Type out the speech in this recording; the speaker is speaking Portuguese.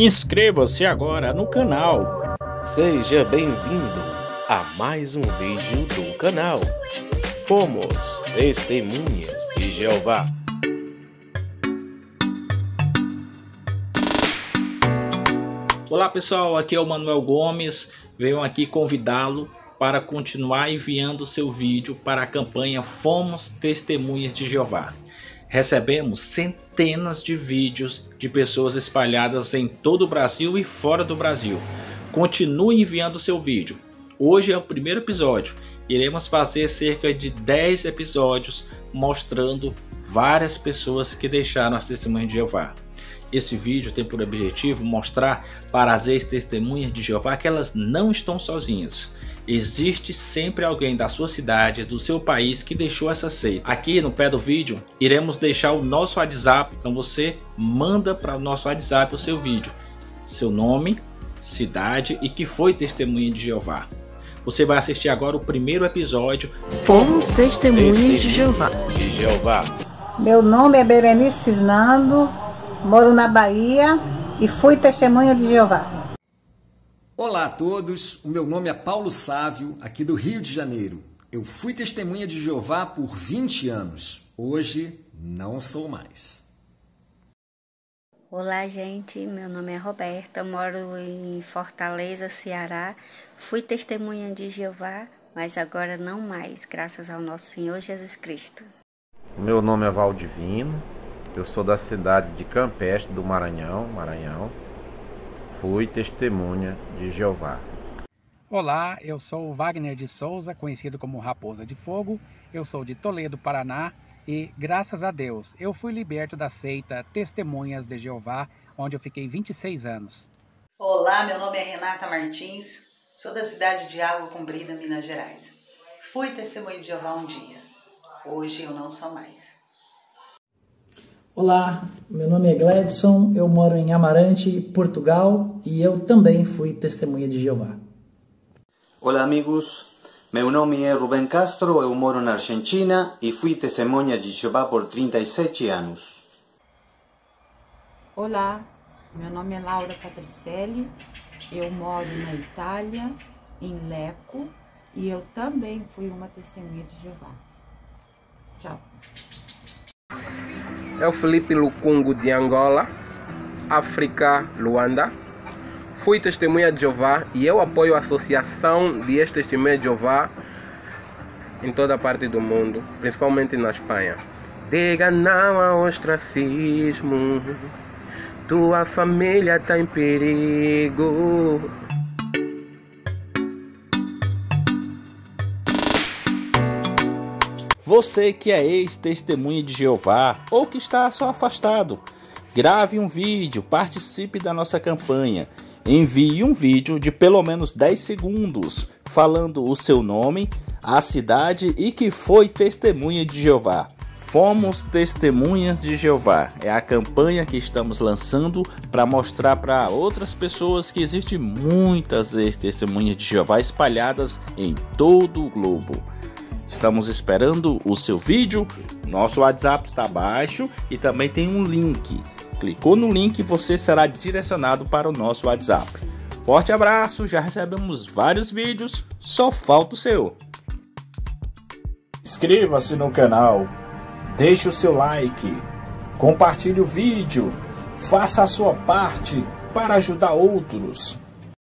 Inscreva-se agora no canal. Seja bem-vindo a mais um vídeo do canal. Fomos Testemunhas de Jeová. Olá pessoal, aqui é o Manuel Gomes. Venho aqui convidá-lo para continuar enviando seu vídeo para a campanha Fomos Testemunhas de Jeová recebemos centenas de vídeos de pessoas espalhadas em todo o Brasil e fora do Brasil. Continue enviando seu vídeo. Hoje é o primeiro episódio. Iremos fazer cerca de 10 episódios mostrando várias pessoas que deixaram as testemunhas de Jeová. Esse vídeo tem por objetivo mostrar para as ex-testemunhas de Jeová que elas não estão sozinhas Existe sempre alguém da sua cidade, do seu país que deixou essa seita. Aqui no pé do vídeo iremos deixar o nosso WhatsApp, então você manda para o nosso WhatsApp o seu vídeo, seu nome, cidade e que foi testemunha de Jeová. Você vai assistir agora o primeiro episódio. Fomos testemunhas de Jeová. De Jeová. Meu nome é Berenice Cisnando, moro na Bahia e fui testemunha de Jeová. Olá a todos, o meu nome é Paulo Sávio, aqui do Rio de Janeiro. Eu fui testemunha de Jeová por 20 anos. Hoje não sou mais. Olá, gente. Meu nome é Roberta, moro em Fortaleza, Ceará. Fui testemunha de Jeová, mas agora não mais, graças ao nosso Senhor Jesus Cristo. Meu nome é Valdivino. Eu sou da cidade de Campestre do Maranhão, Maranhão fui testemunha de Jeová. Olá, eu sou Wagner de Souza, conhecido como Raposa de Fogo. Eu sou de Toledo, Paraná e, graças a Deus, eu fui liberto da seita Testemunhas de Jeová, onde eu fiquei 26 anos. Olá, meu nome é Renata Martins, sou da cidade de Água Comprida, Minas Gerais. Fui testemunha de Jeová um dia, hoje eu não sou mais. Olá, meu nome é Gladson, eu moro em Amarante, Portugal e eu também fui testemunha de Jeová. Olá, amigos. Meu nome é Rubén Castro, eu moro na Argentina e fui testemunha de Jeová por 37 anos. Olá, meu nome é Laura Patricelli, eu moro na Itália, em Leco, e eu também fui uma testemunha de Jeová. Tchau. É o Felipe Lukungu de Angola, África, Luanda. Fui testemunha de Jeová e eu apoio a associação de ex-testemunha de Jeová em toda a parte do mundo, principalmente na Espanha. Diga não ao ostracismo, tua família está em perigo. Você que é ex-testemunha de Jeová ou que está só afastado, grave um vídeo, participe da nossa campanha. Envie um vídeo de pelo menos 10 segundos falando o seu nome, a cidade e que foi testemunha de Jeová. Fomos testemunhas de Jeová. É a campanha que estamos lançando para mostrar para outras pessoas que existem muitas ex-testemunhas de Jeová espalhadas em todo o globo. Estamos esperando o seu vídeo. Nosso WhatsApp está abaixo e também tem um link. Clicou no link e você será direcionado para o nosso WhatsApp. Forte abraço, já recebemos vários vídeos, só falta o seu. Inscreva-se no canal, deixe o seu like, compartilhe o vídeo, faça a sua parte para ajudar outros.